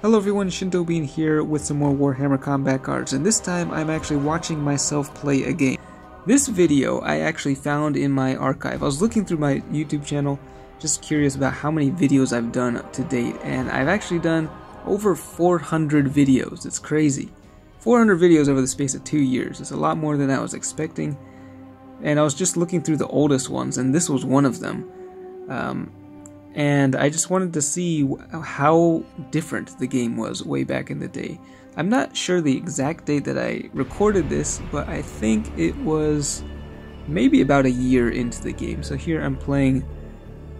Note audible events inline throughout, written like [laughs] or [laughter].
Hello everyone, Shintobean here with some more Warhammer Combat cards, and this time I'm actually watching myself play a game. This video I actually found in my archive. I was looking through my YouTube channel, just curious about how many videos I've done up to date, and I've actually done over 400 videos. It's crazy. 400 videos over the space of two years. It's a lot more than I was expecting, and I was just looking through the oldest ones, and this was one of them. Um, and I just wanted to see how different the game was way back in the day. I'm not sure the exact date that I recorded this, but I think it was maybe about a year into the game. So here I'm playing,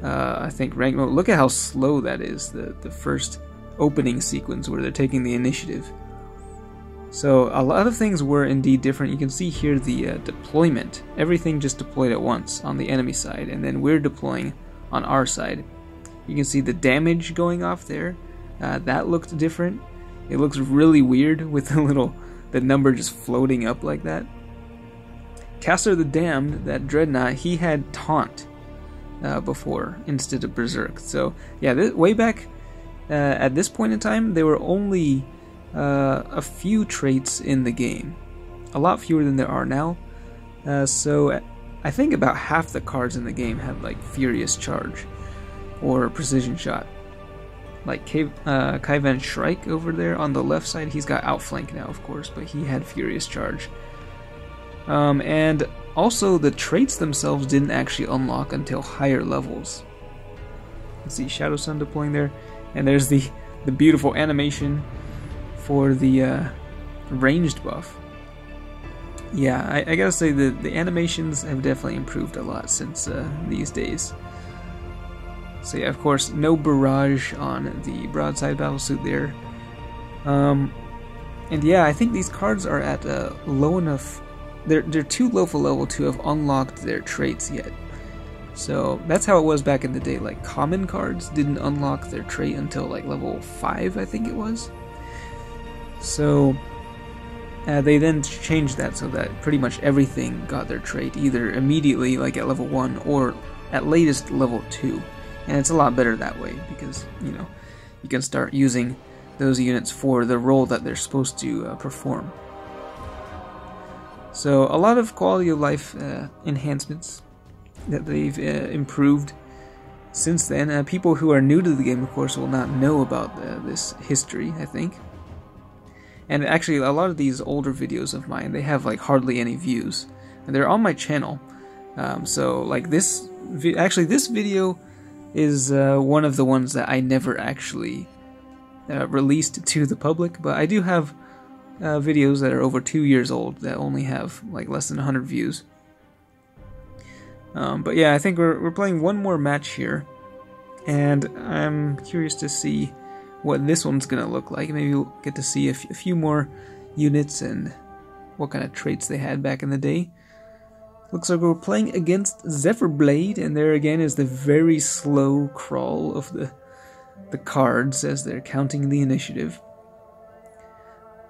uh, I think rank mode. Look at how slow that is. The the first opening sequence where they're taking the initiative. So a lot of things were indeed different. You can see here the uh, deployment. Everything just deployed at once on the enemy side, and then we're deploying on our side. You can see the damage going off there. Uh, that looked different. It looks really weird with the little the number just floating up like that. Caster the Damned, that dreadnought, he had taunt uh, before instead of berserk. So yeah, this, way back uh, at this point in time, there were only uh, a few traits in the game, a lot fewer than there are now. Uh, so I think about half the cards in the game had like Furious Charge or a Precision Shot. Like K- uh, Kayvaan Shrike over there on the left side, he's got Outflank now, of course, but he had Furious Charge. Um, and also, the traits themselves didn't actually unlock until higher levels. Let's see Shadowsun deploying there, and there's the the beautiful animation for the uh, ranged buff. Yeah, I, I, gotta say the the animations have definitely improved a lot since uh, these days. So yeah, of course, no barrage on the broadside battlesuit there. Um, and yeah, I think these cards are at a low enough. They're they're too low for level to have unlocked their traits yet. So that's how it was back in the day. Like common cards didn't unlock their trait until like level five, I think it was. So uh, they then changed that so that pretty much everything got their trait either immediately, like at level one, or at latest level two and it's a lot better that way because you know you can start using those units for the role that they're supposed to uh, perform. So a lot of quality of life uh, enhancements that they've uh, improved since then. Uh, people who are new to the game, of course, will not know about uh, this history. I think. And actually, a lot of these older videos of mine, they have like hardly any views, and they're on my channel. Um, so like this, actually, this video is uh, one of the ones that I never actually uh, released to the public, but I do have uh, videos that are over two years old that only have like less than 100 views. Um, but yeah, I think we're, we're playing one more match here, and I'm curious to see what this one's gonna look like. Maybe we'll get to see a few more units and what kind of traits they had back in the day. Looks like we're playing against Zephyrblade, and there again is the very slow crawl of the the cards as they're counting the initiative.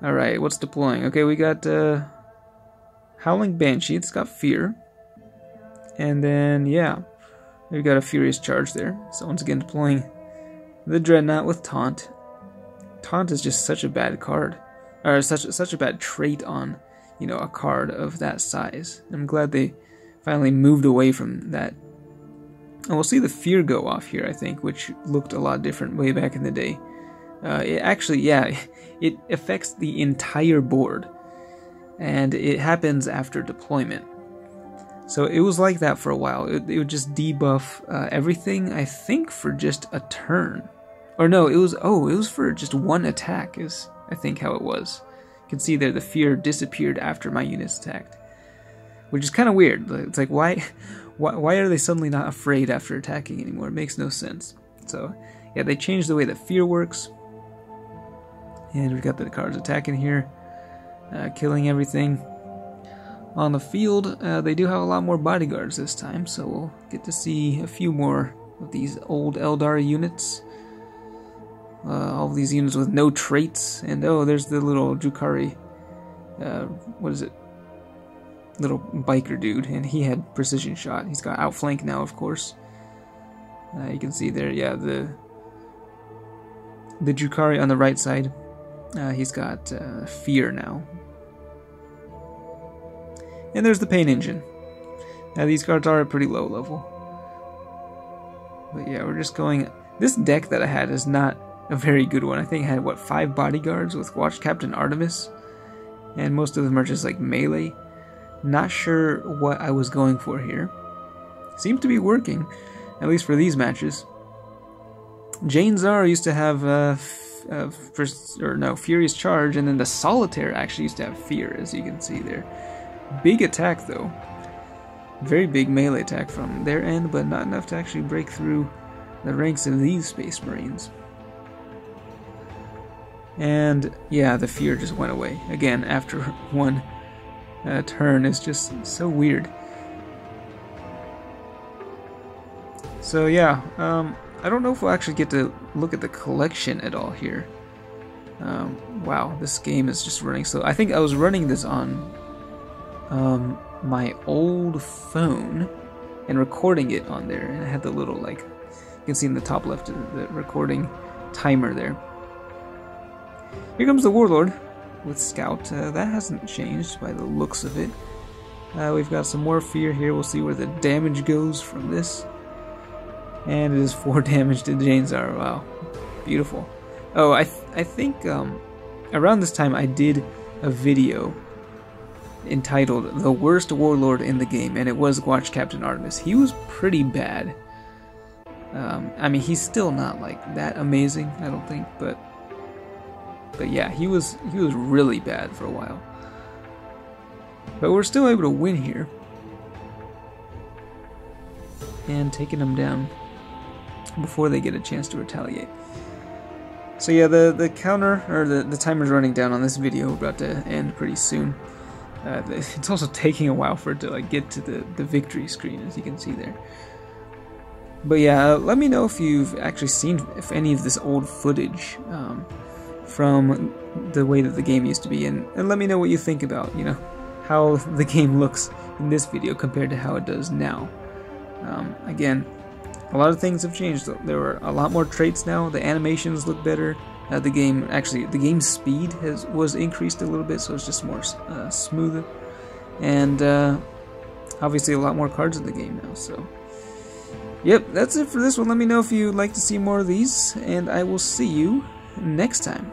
Alright, what's deploying? Okay, we got uh, Howling Banshee, it's got Fear. And then, yeah, we've got a Furious Charge there. So once again deploying the Dreadnought with Taunt. Taunt is just such a bad card. Or such, such a bad trait on you know, a card of that size. I'm glad they finally moved away from that. And we'll see the fear go off here, I think, which looked a lot different way back in the day. Uh, it actually, yeah, [laughs] it affects the entire board, and it happens after deployment. So it was like that for a while. It, it would just debuff uh, everything, I think, for just a turn. Or no, it was, oh, it was for just one attack, is I think how it was. You can see there the fear disappeared after my units attacked. Which is kind of weird. It's like, why, [laughs] why, why are they suddenly not afraid after attacking anymore? It makes no sense. So, yeah, they changed the way that fear works. And we've got the cards attacking here, uh, killing everything. On the field, uh, they do have a lot more bodyguards this time, so we'll get to see a few more of these old Eldar units. Uh, all these units with no traits, and oh, there's the little Jukari. Uh, what is it? Little biker dude, and he had precision shot. He's got outflank now, of course. Uh, you can see there, yeah, the the Drukhari on the right side, uh, he's got uh, Fear now. And there's the Pain Engine. Now these cards are at pretty low level. But yeah, we're just going... This deck that I had is not a very good one. I think had, what, five bodyguards with Watch Captain Artemis? And most of them are just like melee. Not sure what I was going for here. Seems to be working, at least for these matches. Jain Zar used to have uh, uh, first, or no, Furious Charge, and then the Solitaire actually used to have Fear, as you can see there. Big attack though. Very big melee attack from their end, but not enough to actually break through the ranks of these Space Marines. And yeah, the fear just went away. Again, after one uh, turn, it's just so weird. So yeah, um, I don't know if we'll actually get to look at the collection at all here. Um, wow, this game is just running slow. I think I was running this on um, my old phone and recording it on there, and I had the little like you can see in the top left the recording timer there. Here comes the Warlord with Scout. Uh, that hasn't changed by the looks of it. Uh, we've got some more fear here. We'll see where the damage goes from this. And it is [laughs] 4 damage to Jain Zar. Wow. Beautiful. Oh, I, th I think um, around this time I did a video entitled The Worst Warlord in the Game, and it was Watch Captain Artemis. He was pretty bad. Um, I mean, he's still not like that amazing, I don't think, but but yeah, he was he was really bad for a while. But we're still able to win here. And taking them down before they get a chance to retaliate. So yeah, the, the counter, or the, the timer's running down on this video, about to end pretty soon. Uh, [laughs] it's also taking a while for it to like get to the, the victory screen, as you can see there. But yeah, uh, let me know if you've actually seen if any of this old footage um, from the way that the game used to be, and, and let me know what you think about, you know, how the game looks in this video compared to how it does now. Um, again, a lot of things have changed. There are a lot more traits now. The animations look better. Uh, the game actually, the game speed has was increased a little bit, so it's just more uh, smoother. And uh, obviously, a lot more cards in the game now. So, yep, that's it for this one. Let me know if you'd like to see more of these, and I will see you next time.